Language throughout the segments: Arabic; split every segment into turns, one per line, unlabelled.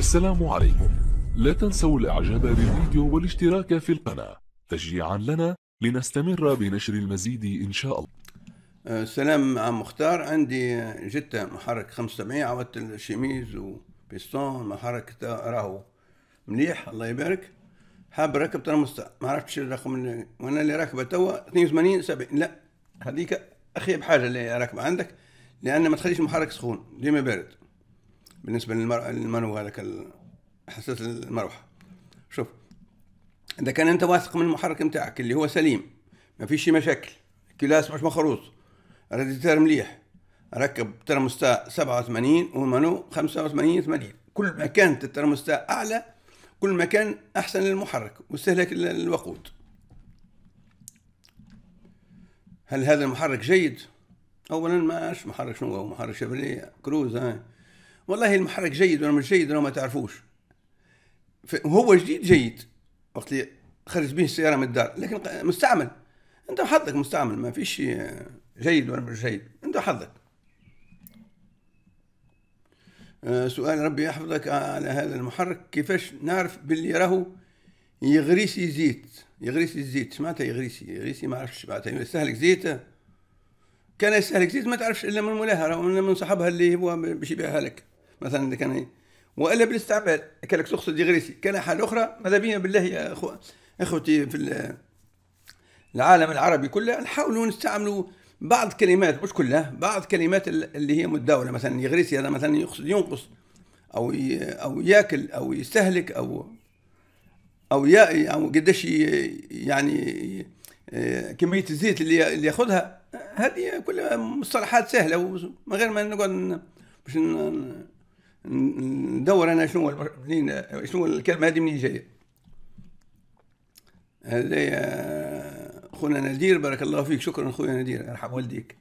السلام عليكم. لا تنسوا الإعجاب بالفيديو والاشتراك في القناة. تشجيعا لنا لنستمر بنشر المزيد إن شاء الله.
السلام عم مختار. عندي جتة محرك 500 عودت الشيميز وبيستون محرك راهو مليح الله يبارك. حاب ركب ترمستة ما عرفتش الرقم اللي وأنا اللي راكبه توا 82 70 لا هذيك اخيب حاجة اللي راكبة عندك لأن ما تخليش المحرك سخون ديما بارد. بالنسبة للمر... لل mano هذاك حساس المروحة. شوف إذا كان أنت واثق من المحرك نتاعك اللي هو سليم ما فيش مشاكل culasse مش مخروط راديتير مليح ركب ترموستات 87 وال mano 85 80 كل ما كانت الترموستات أعلى كل ما كان أحسن للمحرك واستهلاك ال- الوقود. هل هذا المحرك جيد؟ اولا ماش محرك شنو هو؟ محرك شيفرليه كروز ها؟ والله المحرك جيد ولا مش جيد ولا ما تعرفوش. وهو جديد جيد. وقت اللي خرج به السيارة من الدار. لكن مستعمل. انت حظك مستعمل. ما فيش جيد ولا مش جيد. انت حظك آه، سؤال ربي يحفظك على هذا المحرك. كيفاش نعرف باللي راهو يغريسي زيت؟ يغريسي الزيت. سمعتها يغريسي. يغريسي ما عرفتش معناتها يستهلك زيت. كان يستهلك زيت ما تعرفش إلا من مولاها من صاحبها اللي هو باش يبيعها لك. مثلا إذا كان وإلا بالاستعمال كانك تقصد يغريسي كان حال أخرى ماذا بينا بالله يا اخو أخوتي في ال- العالم العربي كله نحاولوا نستعملوا بعض كلمات مش كلها بعض كلمات ال- اللي هي متداولة. مثلا يغريسي هذا مثلا يقصد ينقص أو ي- أو يأكل أو يستهلك أو أو يا أو قديش يعني آه، كمية الزيت اللي اللي يأخذها. هذه كلها مصطلحات سهلة ومن غير ما نقعد باش ندور أنا شنو منين شنو الكلمة هذه منين جاية؟ هذا يا أخونا ندير بارك الله فيك شكرا اخويا ندير يرحم والديك.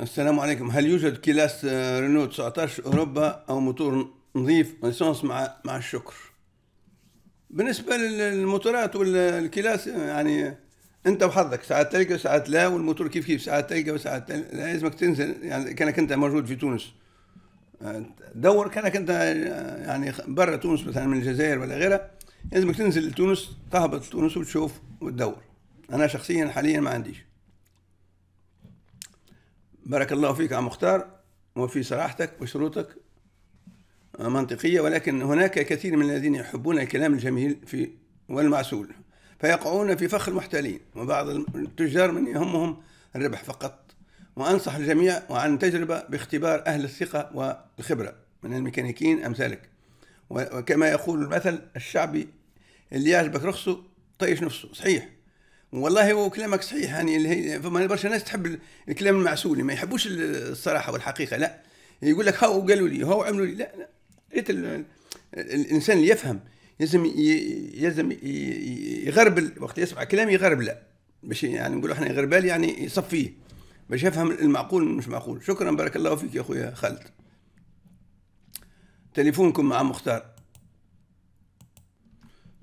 السلام عليكم. هل يوجد culasse رينو 19 أوروبا أو موتور نظيف l'essence مع مع الشكر؟ بالنسبة للموتورات وال culasse يعني انت وحظك ساعات تلقى وساعات لا والموتور كيف كيف؟ ساعات تلقى وساعات تل- لازمك تنزل يعني كأنك انت موجود في تونس. آه، دور كأنك انت آه، يعني برا تونس مثلا من الجزائر ولا غيرها. لازمك تنزل لتونس تهبط لتونس وتشوف وتدور. أنا شخصيا حاليا ما عنديش. بارك الله فيك عم مختار وفي صراحتك وشروطك منطقية. ولكن هناك كثير من الذين يحبون الكلام الجميل في والمعسول. فيقعون في فخ المحتالين وبعض التجار من يهمهم الربح فقط. وأنصح الجميع وعن تجربة باختبار أهل الثقة والخبرة من الميكانيكيين أمثالك. وكما يقول المثل الشعبي اللي يعجبك رخصه طيش نفسه صحيح. والله هو كلامك صحيح يعني اللي هي فما برشا ناس تحب ال- الكلام المعسول ما يحبوش ال- الصراحة والحقيقة لا. يقول لك هاو قالوا لي هاو عملوا لي لا لا. الإنسان اللي يفهم لازم ي- لازم ي- ي- يغربل وقت يسمع كلام يغربل لا. باش يعني نقولوا إحنا يغربال يعني يصفيه. باش يفهم المعقول مش معقول. شكرا بارك الله فيك يا أخويا خالد. تليفونكم مع مختار.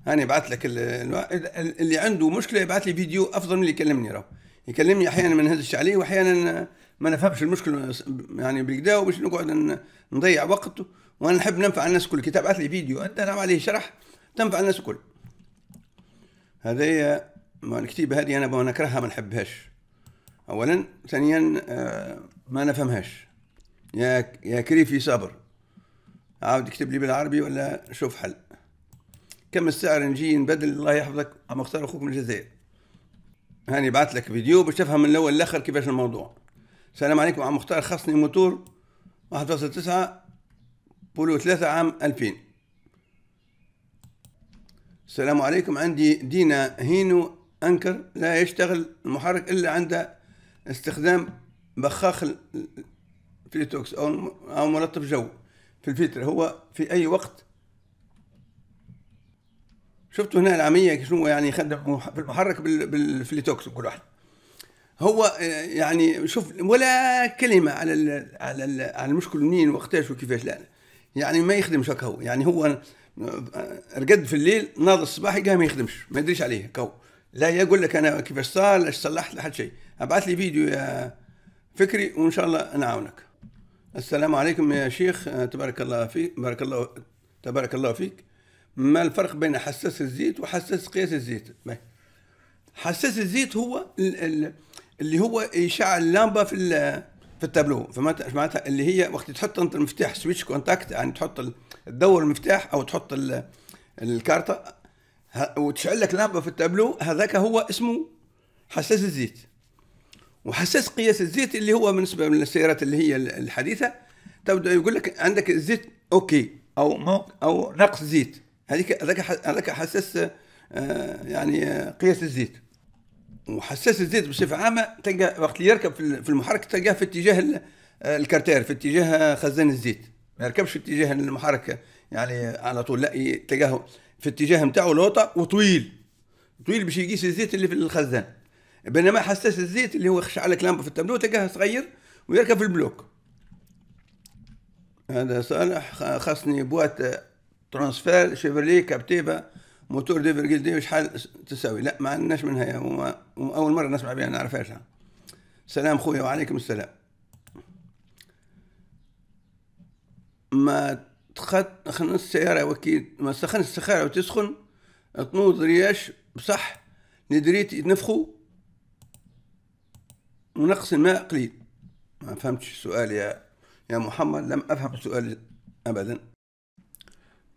أنا ابعث لك اللي عنده مشكلة يبعث لي فيديو أفضل من اللي يكلمني راه يكلمني أحيانا ما نهزش عليه واحيانا ما نفهمش المشكلة يعني بالكدا وباش نقعد نضيع وقت وأنا نحب ننفع الناس كي تبعث لي فيديو. انت نعمل عليه شرح. تنفع الناس الكل. هذايا ما الكتيبة هذه أنا ما نكرهها ما نحبهاش. اولا ثانيا آه، ما نفهمهاش. يا يا كريفي صابر عاود اكتب لي بالعربي ولا شوف حل. كم السعر نجي نبدل؟ الله يحفظك. عم اختار أخوك من الجزائر. هاني بعت لك فيديو باش تفهم من الأول للاخر كيفاش الموضوع. السلام عليكم. عم مختار خصني موتور 1.9 بولو 3 عام 2000 السلام عليكم. عندي دينا هينو أنكر لا يشتغل المحرك إلا عند استخدام بخاخ ال- ال Fly-Tox أو أو ملطف جو في الفلتر. هو في أي وقت. شفتوا هنا العملية شنو يعني يخدم في المحرك بال- بال Fly-Tox كل واحد. هو آه، يعني شوف ولا كلمة على ال على ال على المشكل منين وقتاش وكيفاش لا يعني ما يخدمش هكا هو يعني هو رقد في الليل ناض الصباح يلقاه ما يخدمش ما يدريش عليه هو لا يقول لك أنا كيفاش صار إيش صلحت لحد شيء. أبعث لي فيديو يا فكري وإن شاء الله نعاونك. السلام عليكم يا شيخ تبارك الله فيك بارك الله تبارك الله فيك. ما الفرق بين حساس الزيت وحساس قياس الزيت. حساس الزيت هو ال- ال- اللي هو يشعل اللمبة في في التابلو. فمعناتها معناتها اللي هي وقت تحط أنت المفتاح switch contact يعني تحط تدور المفتاح أو تحط ال- الكارتة. ه- وتشعل لك لمبه في التابلو هذاك هو اسمه حساس الزيت. وحساس قياس الزيت اللي هو بالنسبة للسيارات اللي هي الحديثة تبدأ يقول لك عندك الزيت أوكي أو مو. أو نقص زيت. هذيك هذاك هذاك حساس آه، يعني آه، قياس الزيت. وحساس الزيت بصفة عامة تلقى وقت اللي يركب في ال- في المحرك تلقاه في اتجاه آه، ال carter في اتجاه خزان الزيت. ما يركبش في اتجاه المحرك يعني على طول لا تلقاه في اتجاه نتاعو لوطه وطويل. طويل باش يقيس الزيت اللي في الخزان. بينما حساس الزيت اللي هو يشعل لك لمبه في التابلو تلقاه صغير ويركب في ال bloc. هذا صالح خاصني boîte transfert شيفرلي كابتيفا moteur deux virgule deux شحال تساوي؟ لا ما عندناش منها أول مرة نسمع بها نعرفهاش. سلام خويا وعليكم السلام. ما خلنا السيارة وكيل ما سخن السخارة وتسخن تنوض رياش بصح ندريت يتنفخوا ونقص الماء قليل. ما فهمتش السؤال يا يا محمد لم أفهم السؤال أبدا.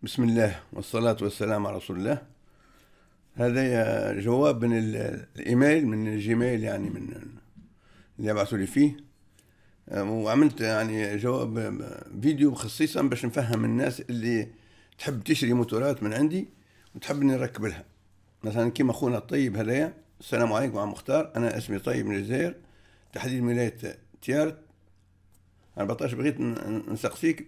بسم الله والصلاة والسلام على رسول الله. هذا جواب من ال- الإيميل من ال Gmail يعني من اللي يبعثوا لي فيه. وعملت يعني جواب فيديو خصيصا باش نفهم الناس اللي تحب تشري موتورات من عندي وتحب نركب لها. مثلا كيما أخونا الطيب هذايا السلام عليكم عم مختار. أنا اسمي طيب من الجزائر تحديد ولاية تيارت. 14 بغيت نسقسيك.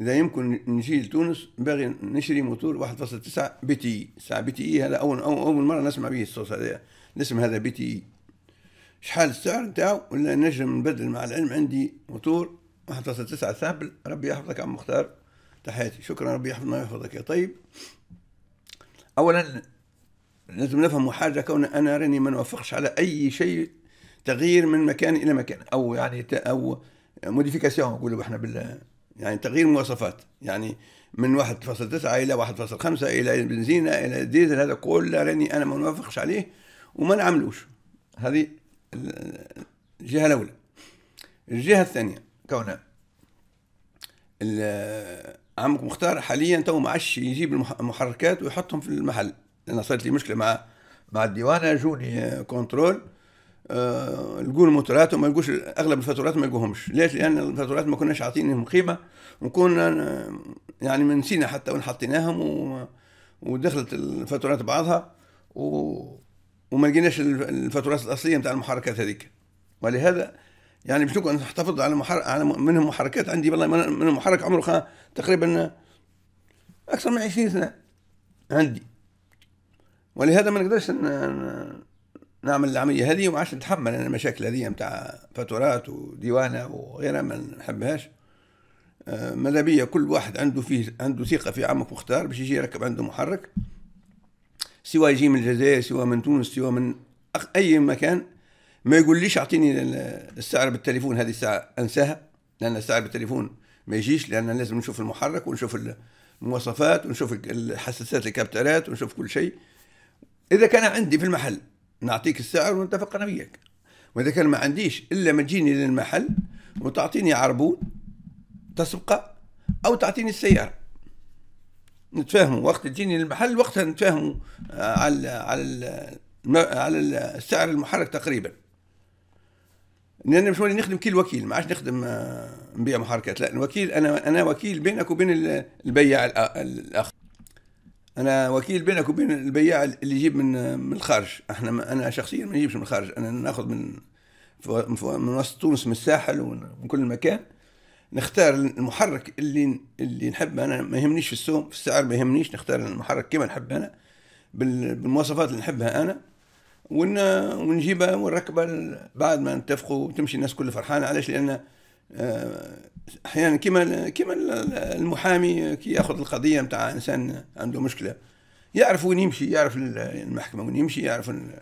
إذا يمكن نجي لتونس باغي نشري موتور 1.9 BTI ساعة BTI هذا أول أول مرة نسمع به الصوت هذا الاسم هذا BTI. شحال السعر نتاعو ولا نجم نبدل مع العلم؟ عندي موتور 1.9 simple ربي يحفظك عم مختار. تحياتي. شكرا ربي يحفظنا ويحفظك. يا طيب. اولا لازم نفهم حاجة. كون أنا راني ما نوافقش على أي شيء تغيير من مكان إلى مكان. أو يعني أو modification نقولوا إحنا بال يعني تغيير مواصفات. يعني من 1.9 إلى 1.5 إلى البنزينه إلى الديزل هذا كله راني أنا ما نوافقش عليه وما نعملوش. هذه الجهة الأولى. الجهة الثانية. كونها ال- عمك مختار حاليا تو ما عادش يجيب المح- المحركات ويحطهم في المحل. لأن صارت لي مشكلة مع مع الديوانة جوني contrôle. آه، لقوا الموتورات وما لقوش أغلب الفاتورات ما لقوهمش. ليش؟ لأن الفاتورات ما كناش عاطينهم قيمة. وكنا يعني من نسينا حتى وين حطيناهم. ودخلت الفاتورات بعضها. و... وما لقيناش الف- الفاتورات الأصلية نتاع المحركات هذيك. ولهذا يعني باش نكون نحتفظ على محر... على منهم محركات عندي والله من- منهم محرك عمره. تقريبا أكثر من 20 سنة عندي. ولهذا ما نقدرش نعمل العملية هذه وما عادش نتحمل أنا المشاكل هذه نتاع فاتورات وديوانة وغيرها ما نحبهاش. آه، ماذا بيا؟ كل واحد عنده فيه عنده ثقة في عمك مختار باش يجي يركب عنده محرك. سواء يجي من الجزائر سواء من تونس سواء من أي مكان ما يقوليش أعطيني ال- السعر بالتليفون هذه الساعة أنساها لأن السعر بالتليفون ما يجيش لأن لازم نشوف المحرك ونشوف المواصفات ونشوف الحساسات الكابترات ونشوف كل شيء. إذا كان عندي في المحل نعطيك السعر ونتفق أنا وياك. وإذا كان ما عنديش إلا ما تجيني للمحل وتعطيني عربون تسبقه أو تعطيني السيارة. نتفاهموا. وقت تجيني للمحل وقتها نتفاهموا آه، على على على السعر المحرك تقريبا. لأن مش نخدم كي الوكيل ما عادش نخدم آه، نبيع محركات. لا الوكيل أنا أنا وكيل بينك وبين ال- البياع الآخر أنا وكيل بينك وبين البياع اللي يجيب من من الخارج. إحنا أنا شخصيا ما نجيبش من الخارج. أنا ناخذ من من وسط تونس من الساحل ومن كل مكان. نختار المحرك اللي اللي نحب أنا. ما يهمنيش في السوم في السعر ما يهمنيش. نختار المحرك كما نحب أنا بال- بالمواصفات اللي نحبها أنا. ون ونجيبها ونركبها بعد ما نتفقوا وتمشي الناس كلها فرحانة. علاش؟ لأن آه، أحيانا كما كما المحامي كي يأخذ القضية نتاع إنسان عنده مشكلة يعرف وين يمشي يعرف المحكمة وين يمشي يعرف ال-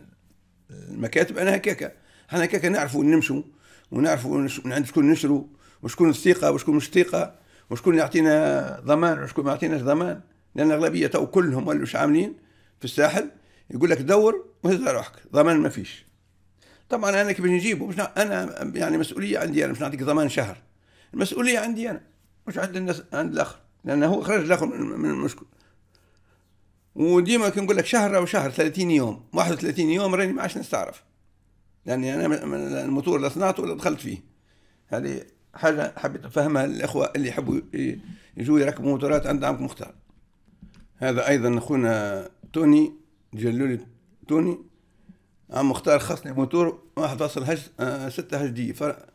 المكاتب. أنا هكاكا. إحنا هكاكا نعرفوا وين نمشوا ونعرفوا عند شكون نشروا. وشكون الثقة وشكون مش ثقه وشكون يعطينا ضمان وشكون ما يعطيناش ضمان. لأن الأغلبية تو كلهم ولوش عاملين في الساحل يقول لك دور وهز روحك. ضمان ما فيش. طبعا أنا كيف نجيبه؟ مش أنا يعني مسؤولية عندي أنا مش نعطيك ضمان شهر. المسؤولية عندي أنا مش عند الناس عند الآخر. لأنه هو خرج الآخر من المشكل وديما كنقول لك شهر أو شهر 30 يوم 31 يوم راني ما عادش نستعرف. لأني أنا الموتور لا صنعته ولا دخلت فيه. هذه حاجة حبيت افهمها للإخوة اللي يحبوا يجوا يركبوا موتورات عند عمك مختار. هذا أيضا أخونا توني جلولي توني. عم مختار خصني موتور واحد فاصل هش آه ستة هش دي فرق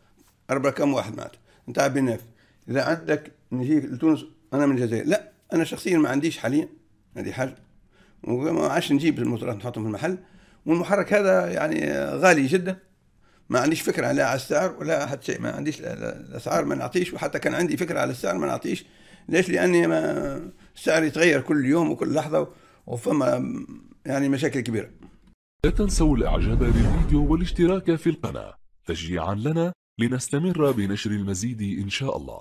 أربعة كم واحد معناته. نتاع بناف إذا عندك نجيك لتونس أنا من الجزائر. لا أنا شخصيا ما عنديش حاليا هذه حاجة. وما عادش نجيب الموتورات نحطهم في المحل. والمحرك هذا يعني غالي جدا. ما عنديش فكرة لا على السعر ولا حتى شيء. ما عنديش الاسعار ما نعطيش وحتى كان عندي فكرة على السعر ما نعطيش. ليش؟ لأني ما السعر يتغير كل يوم وكل لحظة وفما يعني مشاكل كبيرة.
لا تنسوا الإعجاب بالفيديو والاشتراك في القناة. تشجيعا لنا لنستمر بنشر المزيد إن شاء الله.